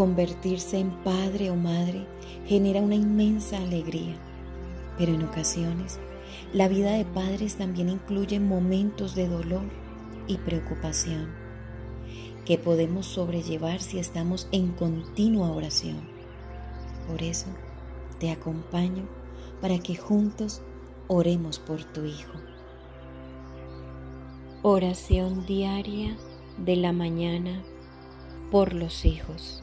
Convertirse en padre o madre genera una inmensa alegría, pero en ocasiones la vida de padres también incluye momentos de dolor y preocupación que podemos sobrellevar si estamos en continua oración. Por eso te acompaño para que juntos oremos por tu Hijo. Oración diaria de la mañana por los hijos.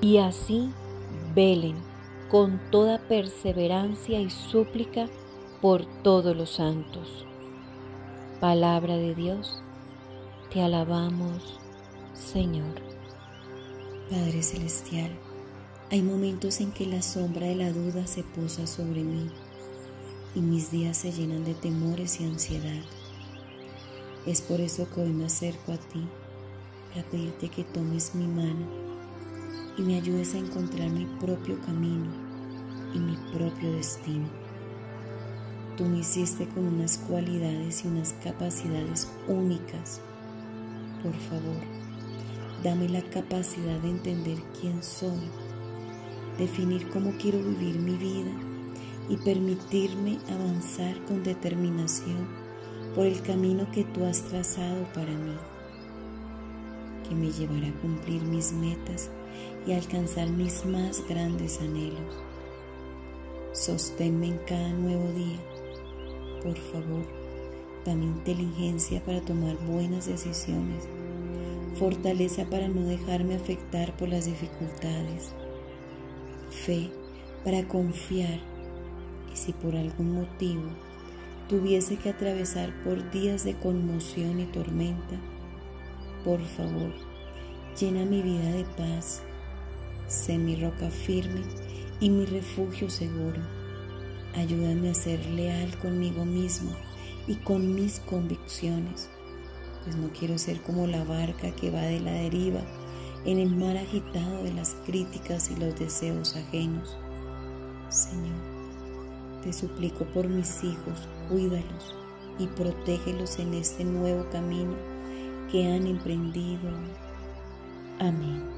Y así velen con toda perseverancia y súplica por todos los santos. Palabra de Dios, te alabamos, Señor. Padre Celestial, hay momentos en que la sombra de la duda se posa sobre mí y mis días se llenan de temores y ansiedad. Es por eso que hoy me acerco a ti para pedirte que tomes mi mano y me ayudes a encontrar mi propio camino y mi propio destino. Tú me hiciste con unas cualidades y unas capacidades únicas. Por favor, dame la capacidad de entender quién soy, definir cómo quiero vivir mi vida y permitirme avanzar con determinación por el camino que tú has trazado para mí que me llevará a cumplir mis metas y alcanzar mis más grandes anhelos. Sosténme en cada nuevo día. Por favor, dame inteligencia para tomar buenas decisiones, fortaleza para no dejarme afectar por las dificultades, fe para confiar y si por algún motivo tuviese que atravesar por días de conmoción y tormenta, por favor, llena mi vida de paz. Sé mi roca firme y mi refugio seguro. Ayúdame a ser leal conmigo mismo y con mis convicciones, pues no quiero ser como la barca que va de la deriva en el mar agitado de las críticas y los deseos ajenos. Señor, te suplico por mis hijos, cuídalos y protégelos en este nuevo camino que han emprendido. Amén.